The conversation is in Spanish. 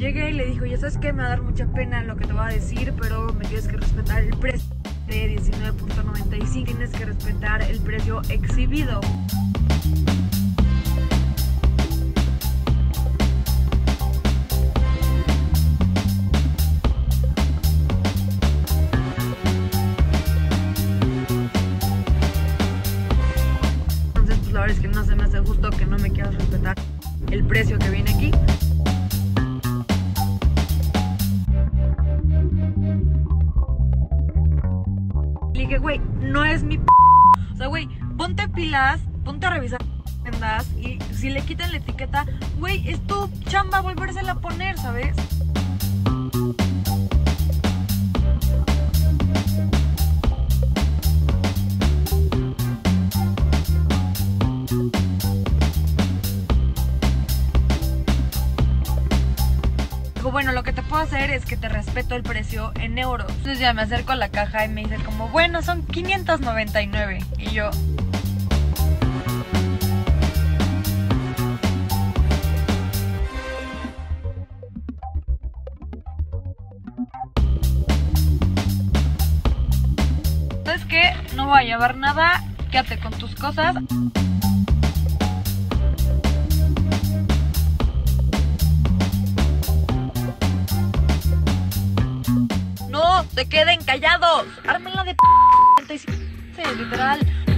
Llegué y le dijo, ya sabes que me va a dar mucha pena lo que te voy a decir, pero me tienes que respetar el precio de 19.95. Tienes que respetar el precio exhibido. Entonces, pues la verdad es que no se me hace justo que no me quieras respetar el precio que viene aquí. Dije, güey, no es mi p O sea, güey, ponte pilas, ponte a revisar tiendas y si le quitan la etiqueta, güey, es tu chamba volvérsela a poner, ¿sabes? Bueno, lo que te puedo hacer es que te respeto el precio en euros. Entonces ya me acerco a la caja y me dice como, bueno, son 599. Y yo, ¿sabes qué? No voy a llevar nada, quédate con tus cosas. Se queden callados. Ármenla de p. Literal.